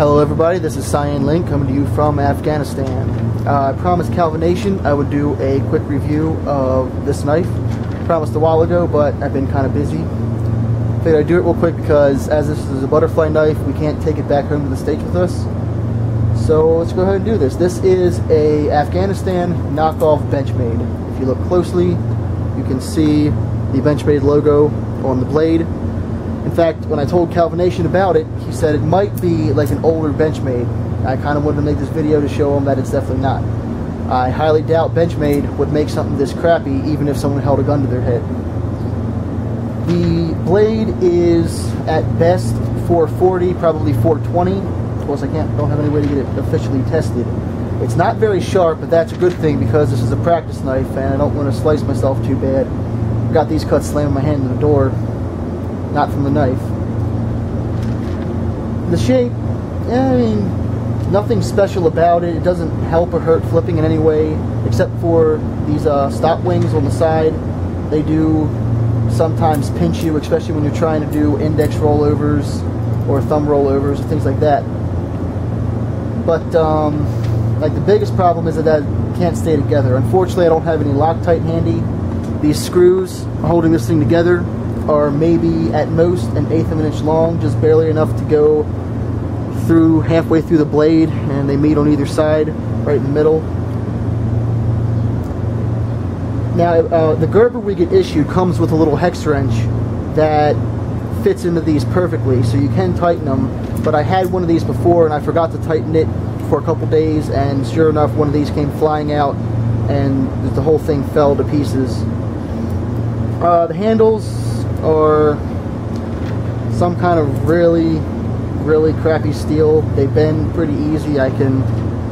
Hello everybody, this is Cyan Link coming to you from Afghanistan. Uh, I promised Calvination I would do a quick review of this knife. Promised a while ago, but I've been kind of busy. Figured I'd do it real quick because as this is a butterfly knife, we can't take it back home to the States with us. So let's go ahead and do this. This is a Afghanistan knockoff Benchmade. If you look closely, you can see the Benchmade logo on the blade. In fact, when I told Calvination about it, he said it might be like an older Benchmade. I kind of wanted to make this video to show him that it's definitely not. I highly doubt Benchmade would make something this crappy even if someone held a gun to their head. The blade is at best 440, probably 420. Of course, I can't don't have any way to get it officially tested. It's not very sharp, but that's a good thing because this is a practice knife and I don't want to slice myself too bad. I got these cuts slamming my hand in the door not from the knife. The shape, I mean, nothing special about it. It doesn't help or hurt flipping in any way, except for these uh, stop wings on the side. They do sometimes pinch you, especially when you're trying to do index rollovers or thumb rollovers or things like that. But um, like the biggest problem is that I can't stay together. Unfortunately, I don't have any Loctite handy. These screws holding this thing together are maybe at most an eighth of an inch long, just barely enough to go through halfway through the blade, and they meet on either side, right in the middle. Now, uh, the Gerber we get issued comes with a little hex wrench that fits into these perfectly, so you can tighten them. But I had one of these before, and I forgot to tighten it for a couple days, and sure enough, one of these came flying out, and the whole thing fell to pieces. Uh, the handles or some kind of really, really crappy steel. They bend pretty easy. I can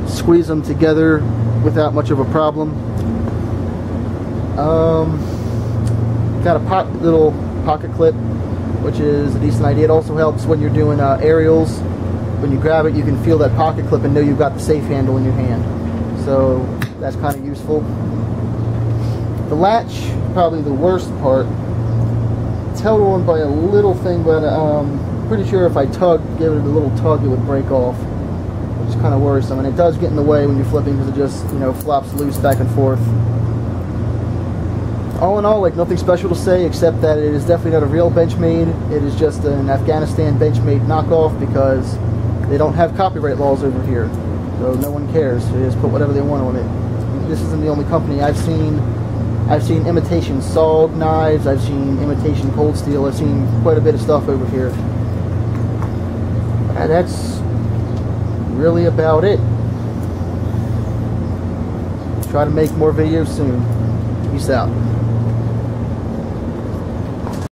squeeze them together without much of a problem. Um, got a pot, little pocket clip, which is a decent idea. It also helps when you're doing uh, aerials. When you grab it, you can feel that pocket clip and know you've got the safe handle in your hand. So that's kind of useful. The latch, probably the worst part held on by a little thing, but um, pretty sure if I tug, give it a little tug, it would break off, which is kind of worrisome. And it does get in the way when you're flipping because it just, you know, flops loose back and forth. All in all, like nothing special to say except that it is definitely not a real Benchmade. It is just an Afghanistan Benchmade knockoff because they don't have copyright laws over here. So no one cares. They just put whatever they want on it. This isn't the only company I've seen I've seen imitation SOG knives, I've seen imitation cold steel, I've seen quite a bit of stuff over here. And that's really about it. Try to make more videos soon. Peace out.